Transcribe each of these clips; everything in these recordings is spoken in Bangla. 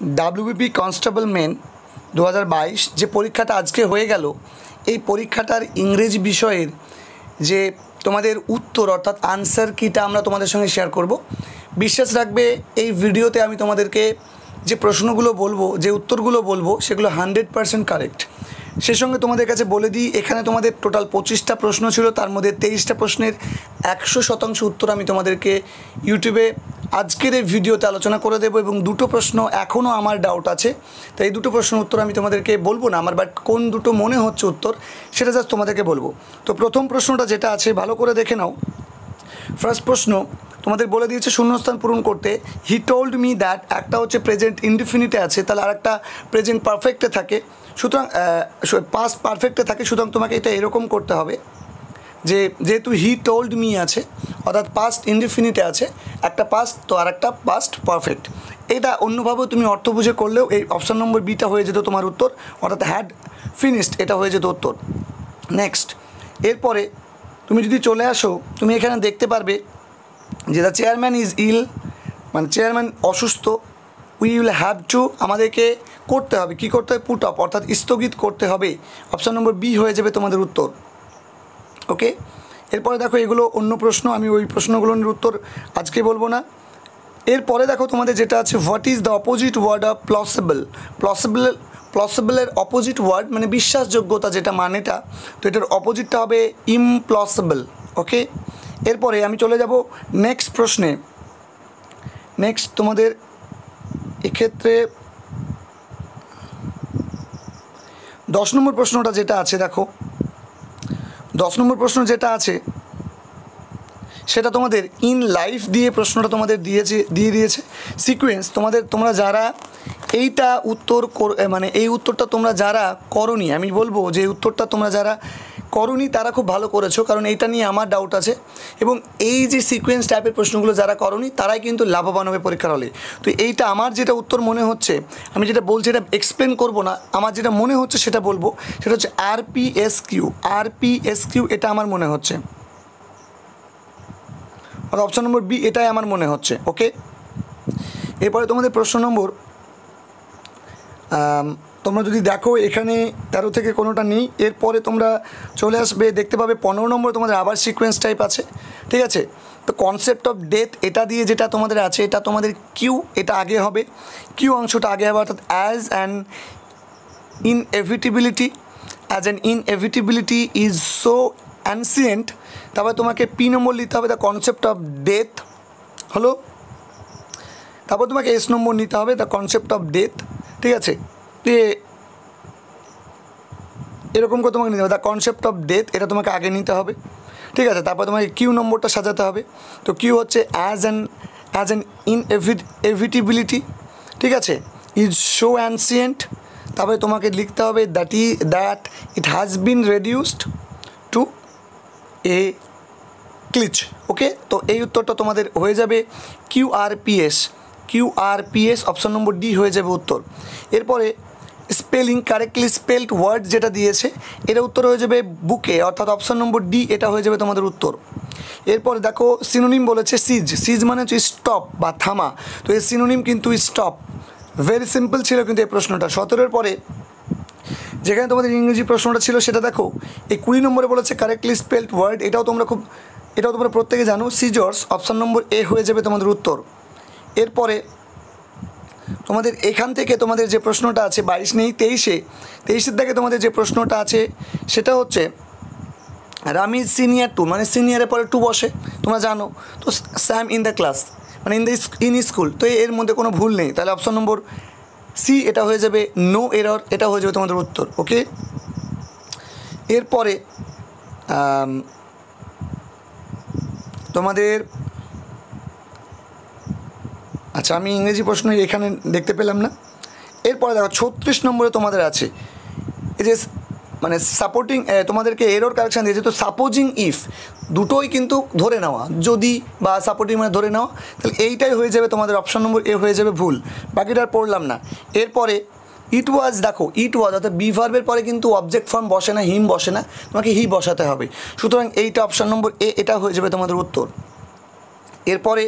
ডাব্লিউবিপি কনস্টেবল মেন দু হাজার বাইশ যে পরীক্ষাটা আজকে হয়ে গেল, এই পরীক্ষাটার ইংরেজি বিষয়ের যে তোমাদের উত্তর অর্থাৎ আনসার কিটা আমরা তোমাদের সঙ্গে শেয়ার করব। বিশ্বাস রাখবে, এই ভিডিওতে আমি তোমাদেরকে যে প্রশ্নগুলো বলব, যে উত্তরগুলো বলব, সেগুলো হান্ড্রেড পারসেন্ট কারেক্ট সে সঙ্গে তোমাদের কাছে বলে দিই, এখানে তোমাদের টোটাল পঁচিশটা প্রশ্ন ছিল, তার মধ্যে তেইশটা প্রশ্নের একশো শতাংশ উত্তর আমি তোমাদেরকে ইউটিউবে আজকের এই ভিডিওতে আলোচনা করে দেবো এবং দুটো প্রশ্ন এখনও আমার ডাউট আছে। তো এই দুটো প্রশ্নের উত্তর আমি তোমাদেরকে বলব না আমার বাট কোন দুটো মনে হচ্ছে উত্তর, সেটা জাস্ট তোমাদেরকে বলব। তো প্রথম প্রশ্নটা যেটা আছে, ভালো করে দেখে নাও। ফার্স্ট প্রশ্ন, তোমাদের বলে দিয়েছে শূন্যস্থান পূরণ করতে হি টোল্ড মি দ্যাট একটা হচ্ছে প্রেজেন্ট ইনডিফিনিটে আছে, তাহলে আর একটা প্রেজেন্ট পারফেক্টে থাকে। সুতরাং পাস্ট পারফেক্টে থাকে, সুতরাং তোমাকে এটা এরকম করতে হবে। যে যেহেতু হি টোল্ড মি আছে, অর্থাৎ পাস্ট ইনডিফিনিটে আছে, একটা পাস্ট তো আর একটা পাস্ট পারফেক্ট এটা অন্যভাবে তুমি অর্থ বুঝে করলেও এই অপশান নম্বর বিটা হয়ে যেত তোমার উত্তর, অর্থাৎ হ্যাড ফিনিশড এটা হয়ে যেত উত্তর। নেক্সট এরপরে তুমি যদি চলে আসো, তুমি এখানে দেখতে পারবে যে দ্য চেয়ারম্যান ইজ ইল মানে চেয়ারম্যান অসুস্থ উই উইল হ্যাভ টু আমাদেরকে করতে হবে। কী করতে হবে? পুট আপ অর্থাৎ স্থগিত করতে হবে। অপশান নম্বর বি হয়ে যাবে তোমাদের উত্তর। ওকে? এরপরে দেখো এগুলো অন্য প্রশ্ন, আমি ওই প্রশ্নগুলোর উত্তর আজকে বলব না। এরপরে দেখো তোমাদের যেটা আছে what is the opposite word of plausible plausible প্লসিবলের opposite word মানে বিশ্বাসযোগ্যতা যেটা মানেটা, তো এটার অপোজিটটা হবে ইমপ্লসিবল ওকে? এরপরে আমি চলে যাব নেক্সট প্রশ্নে। নেক্সট তোমাদের এক্ষেত্রে দশ নম্বর প্রশ্নটা যেটা আছে, দেখো। দশ নম্বর প্রশ্ন যেটা আছে, সেটা তোমাদের ইন লাইফ দিয়ে প্রশ্নটা তোমাদের দিয়েছে, দিয়ে দিয়েছে। সিকোয়েন্স তোমাদের, তোমরা যারা এইটা উত্তর মানে এই উত্তরটা তোমরা যারা করনি, আমি বলব যে উত্তরটা তোমরা যারা করনি, তারা খুব ভালো করেছ, কারণ এইটা নিয়ে আমার ডাউট আছে। এবং এই যে সিকোয়েন্স টাইপের প্রশ্নগুলো যারা করনি, তারাই কিন্তু লাভবান হবে পরীক্ষার হলে। তো এইটা আমার যেটা উত্তর মনে হচ্ছে, আমি যেটা বলছি এটা এক্সপ্লেন করব না, আমার যেটা মনে হচ্ছে সেটা বলব, সেটা হচ্ছে R P S Q R P S Q এটা আমার মনে হচ্ছে। আর অপশন নম্বর বি এটাই আমার মনে হচ্ছে ওকে এরপরে তোমাদের প্রশ্ন নম্বর তোমরা যদি দেখো, এখানে তেরো থেকে কোনোটা নেই। এরপরে তোমরা চলে আসবে, দেখতে পাবে পনেরো নম্বর তোমাদের আবার সিকোয়েন্স টাইপ আছে। ঠিক আছে? তো কনসেপ্ট অফ ডেথ এটা দিয়ে যেটা তোমাদের আছে, এটা তোমাদের কিউ এটা আগে হবে। কিউ অংশটা আগে হবে, অর্থাৎ as an inevitability as an inevitability is so ancient তারপরে তোমাকে পি নম্বর নিতে হবে দ্য কনসেপ্ট অফ ডেথ হলো? তারপর তোমাকে এস নম্বর নিতে হবে দ্য কনসেপ্ট অফ ডেথ ঠিক আছে? দিয়ে এরকম করে তোমাকে নিতে হবে। দ্য কনসেপ্ট অফ ডেথ এটা তোমাকে আগে নিতে হবে। ঠিক আছে? তারপর তোমাকে কিউ নম্বরটা সাজাতে হবে। তো কিউ হচ্ছে as an as an inevitability ঠিক আছে? ইজ শো অ্যানসিয়েন্ট তারপরে তোমাকে লিখতে হবে that E that it has been reduced to a cliche okay তো এই উত্তরটা তোমাদের হয়ে যাবে Q R R PS option number D হয়ে যাবে উত্তর। এরপরে স্পেলিং কারেক্টলি স্পেলড ওয়ার্ড যেটা দিয়েছে, এটা উত্তর হয়ে যাবে বুকে অর্থাৎ অপশন নম্বর ডি এটা হয়ে যাবে তোমাদের উত্তর। এরপরে দেখো সিনোনিম বলেছে সিজ সিজ মানে হচ্ছে স্টপ বা থামা। তো এই সিনোনিম কিন্তু স্টপ ভেরি সিম্পল ছিল কিন্তু এই প্রশ্নটা। সতেরোর পরে যেখানে তোমাদের ইংরেজি প্রশ্নটা ছিল সেটা দেখো, এই কুড়ি নম্বরে বলেছে কারেক্টলি স্পেলড ওয়ার্ড এটাও তোমরা খুব, এটাও তোমরা প্রত্যেকে জানো সিজর্স অপশান নম্বর এ হয়ে যাবে তোমাদের উত্তর। এরপরে তোমাদের এখান থেকে তোমাদের যে প্রশ্নটা আছে, বাইশ নেই, তেইশে, তেইশের থেকে তোমাদের যে প্রশ্নটা আছে, সেটা হচ্ছে রামি সিনিয়র টু মানে সিনিয়রের পরে টু বসে, তোমরা জানো। তো স্যাম ইন দ্য ক্লাস মানে ইন দ্য ইন স্কুল, তো এর মধ্যে কোনো ভুল নেই। তাহলে অপশন নম্বর সি, এটা হয়ে যাবে নো এরর, এটা হয়ে যাবে তোমাদের উত্তর, ওকে? এরপরে তোমাদের আচ্ছা আমি ইংরেজি প্রশ্ন এখানে দেখতে পেলাম না। এরপরে দেখো, ছত্রিশ নম্বরে তোমাদের আছে। এই যে মানে সাপোর্টিং তোমাদেরকে এরর কারেকশান দিয়েছে, তো সাপোজিং ইফ দুটোই কিন্তু ধরে নেওয়া। যদি বা সাপোর্টিং মানে ধরে নেওয়া, তাহলে এইটাই হয়ে যাবে তোমাদের অপশান নম্বর এ হয়ে যাবে ভুল। বাকিটা আর পড়লাম না। এরপরে ইট ওয়াজ দেখো ইট ওয়াজ অর্থাৎ বি ভার্বের পরে কিন্তু অবজেক্ট ফর্ম বসে না হিম বসে না, তোমাকে হি বসাতে হবে। সুতরাং এইটা অপশান নম্বর এ এটা হয়ে যাবে তোমাদের উত্তর। এরপরে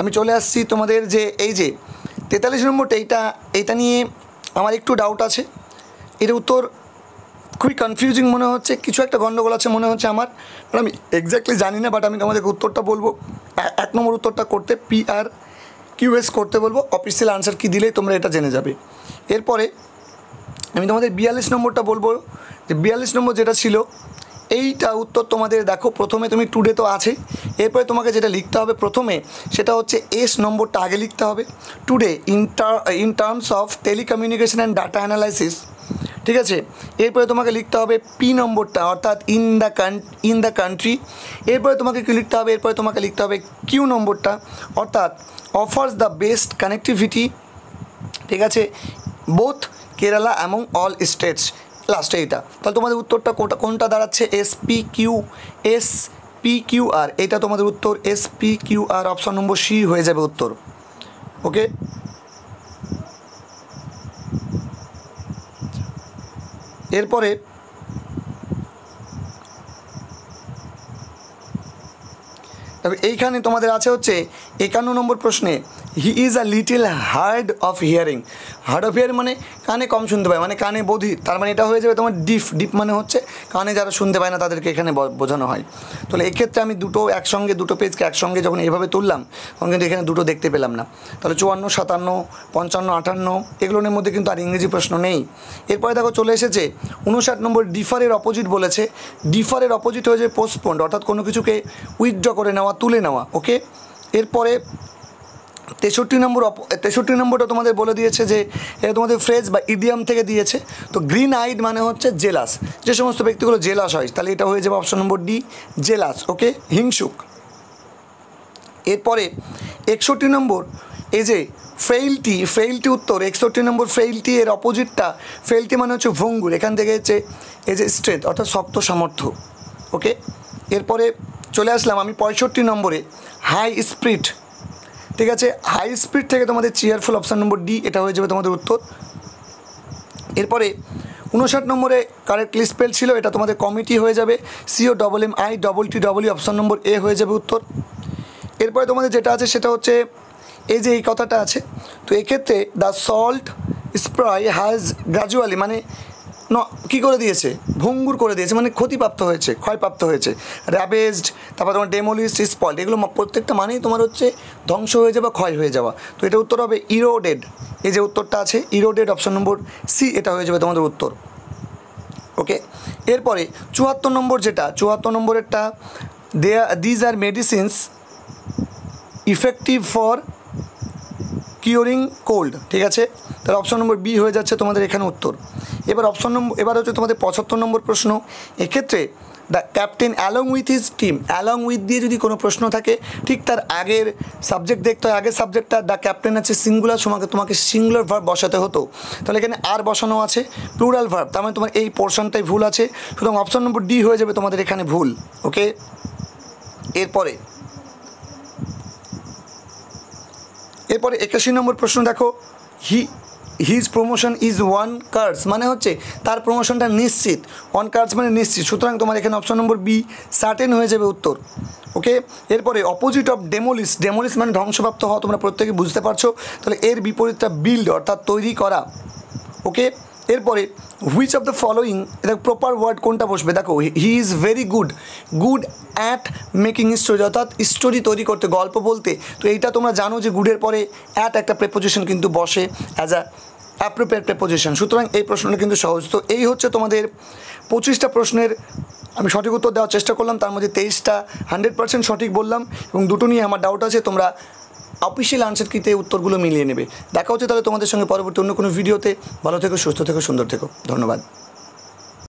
আমি চলে আসছি তোমাদের যে, এই যে তেতাল্লিশ নম্বরটা এইটা এইটা নিয়ে আমার একটু ডাউট আছে। এর উত্তর খুবই কনফিউজিং মনে হচ্ছে, কিছু একটা গণ্ডগোল আছে মনে হচ্ছে আমার। আমি এক্স্যাক্টলি জানি না বাট আমি তোমাদেরকে উত্তরটা বলব। এক নম্বর উত্তরটা করতে পি আর কিউএস করতে বলব অফিসিয়াল আনসার কী দিলেই তোমরা এটা জেনে যাবে। এরপরে আমি তোমাদের বিয়াল্লিশ নম্বরটা বলব। যে বিয়াল্লিশ নম্বর যেটা ছিল এইটা উত্তর তোমাদের দেখো। প্রথমে তুমি টুডে তো আছে। এরপরে তোমাকে যেটা লিখতে হবে প্রথমে, সেটা হচ্ছে এস নম্বরটা আগে লিখতে হবে। Today in in terms of telecommunication and data analysis ঠিক আছে? এরপরে তোমাকে লিখতে হবে পি নম্বরটা, অর্থাৎ in the in the country এরপরে তোমাকে কি লিখতে হবে? এরপরে তোমাকে লিখতে হবে কিউ নম্বরটা, অর্থাৎ অফার্স দ্য বেস্ট কানেক্টিভিটি ঠিক আছে? বোথ কেরালা এবং অল স্টেটস লাস্টে এটা তাহলে তোমাদের উত্তরটা কোনটা কোনটা দাঁড়াচ্ছে? S P Q S P Q R এটা তোমাদের উত্তর S P Q R option number C হয়ে যাবে উত্তর। ওকে এরপরে এইখানে তোমাদের আছে হচ্ছে একান্ন নম্বর প্রশ্নে he is a little hard of hearing hard of hearing মানে কানে কম শুনতে পায় মানে কানে বধির তার মানে এটা হয়ে যাবে তোমার ডিফ ডিপ মানে হচ্ছে কানে যারা শুনতে পায় না তাদেরকে এখানে বোঝানো হয়। তাহলে এক্ষেত্রে আমি দুটো একসঙ্গে, দুটো পেজকে একসঙ্গে যখন এভাবে তুললাম, তখন কিন্তু এখানে দুটো দেখতে পেলাম না। তাহলে চুয়ান্ন, সাতান্ন, পঞ্চান্ন, আটান্ন, এগুলোর মধ্যে কিন্তু আর ইংরেজি প্রশ্ন নেই। এরপরে দেখো চলে এসেছে, উনষাট নম্বর ডিফারের অপোজিট বলেছে। ডিফারের অপোজিট হয়ে যায় পোস্টপন্ড অর্থাৎ কোনো কিছুকে উইথড্র করে নেওয়া, তুলে নেওয়া ওকে এরপরে তেষট্টি নম্বর তেষট্টি নম্বরটা তোমাদের বলে দিয়েছে যে, এটা তোমাদের ফ্রেজ বা ইডিয়াম থেকে দিয়েছে। তো গ্রিন আইড মানে হচ্ছে জেলাস যে সমস্ত ব্যক্তিগুলো জেলাস হয়, তাহলে এটা হয়ে যাবে option number D jealous okay হিংসুক। এরপরে, একষট্টি নম্বর, এই যে ফেইলটি ফেইলটি উত্তর, একষট্টি নম্বর ফেইলটি এর অপোজিটটা ফেইলটি মানে হচ্ছে ভঙ্গুর। এখান থেকে হচ্ছে, এই যে স্ট্রেথ অর্থাৎ শক্ত সামর্থ্য ওকে এরপরে চলে আসলাম আমি পঁয়ষট্টি নম্বরে হাই স্পিড ঠিক আছে হাই স্পিড থেকে তোমাদের চেয়ারফুল অপশান নম্বর ডি এটা হয়ে যাবে তোমাদের উত্তর। এরপরে উনষাট নম্বরে কারেক্টলি স্পেল ছিল, এটা তোমাদের কমিটি হয়ে যাবে। C O double M I double T double E option number A হয়ে যাবে উত্তর। এরপরে তোমাদের যেটা আছে সেটা হচ্ছে, এই যে এই কথাটা আছে, তো এক্ষেত্রে the salt spray has gradually মানে ন, কী করে দিয়েছে? ভঙ্গুর করে দিয়েছে মানে ক্ষতিপ্রাপ্ত হয়েছে, ক্ষয়প্রাপ্ত হয়েছে। র্যাবেজড তারপর তোমার ডেমোলিস্ট স্পল্ট এগুলো প্রত্যেকটা মানেই তোমার হচ্ছে ধ্বংস হয়ে যাওয়া, ক্ষয় হয়ে যাওয়া। তো এটা উত্তর হবে ইরোডেড এই যে উত্তরটা আছে ইরোডেড অপশন নম্বর সি এটা হয়ে যাবে তোমাদের উত্তর। ওকে এরপরে, চুয়াত্তর নম্বর যেটা, চুয়াত্তর নম্বরেরটা দেয়া these are medicines effective for curing cold ঠিক আছে? তাহলে অপশন নম্বর বি হয়ে যাচ্ছে তোমাদের এখানে উত্তর। এবার অপশন নম্বর এবার হচ্ছে তোমাদের পঁচাত্তর নম্বর প্রশ্ন। এক্ষেত্রে the captain along with his team along with দিয়ে যদি কোনো প্রশ্ন থাকে, ঠিক তার আগের সাবজেক্ট দেখতে হয়, আগের সাবজেক্টটা দ্য ক্যাপ্টেন আছে সিঙ্গুলার সময় তোমাকে সিঙ্গুলার ভার্ব বসাতে হতো। তাহলে এখানে আর বসানো আছে প্লুরাল ভার্ব তার মানে তোমার এই পোর্শনটাই ভুল আছে। সুতরাং অপশন নম্বর ডি হয়ে যাবে তোমাদের এখানে ভুল ওকে এরপরে এরপরে একাশি নম্বর প্রশ্ন দেখো। He his promotion is one curse মানে হচ্ছে তার প্রমোশনটা নিশ্চিত। ওয়ান কার্স মানে নিশ্চিত। সুতরাং তোমার এখানে অপশন নম্বর বি সার্টেন হয়ে যাবে উত্তর। ওকে এরপরে অপোজিট অফ ডেমোলিস ডেমোলিস মানে ধ্বংসপ্রাপ্ত হওয়া, তোমরা প্রত্যেকে বুঝতে পারছ। তাহলে এর বিপরীতটা বিল্ড অর্থাৎ তৈরি করা। ওকে এরপরে হুইচ অফ দ্য ফলোয়িং এটা প্রপার ওয়ার্ড কোনটা বসবে? দেখো he is very good good at making story অর্থাৎ স্টোরি তৈরি করতে, গল্প বলতে। তো এইটা তোমরা জানো যে গুডের পরে অ্যাট একটা প্রেপোজিশন কিন্তু বসে অ্যাজ আ অ্যাপ্রোপ্রিয়েট প্রেপোজিশন সুতরাং এই প্রশ্নটা কিন্তু সহজ। তো এই হচ্ছে তোমাদের পঁচিশটা প্রশ্নের আমি সঠিক উত্তর দেওয়ার চেষ্টা করলাম, তার মধ্যে তেইশটা হান্ড্রেড পার্সেন্ট সঠিক বললাম এবং দুটো নিয়ে আমার ডাউট আছে, তোমরা অফিসিয়াল আনসার কিতে উত্তরগুলো মিলিয়ে নেবে। দেখা হচ্ছে তাহলে তোমাদের সঙ্গে পরবর্তী অন্য কোনো ভিডিওতে ভালো থেকো, সুস্থ থেকো, সুন্দর থেকো। ধন্যবাদ।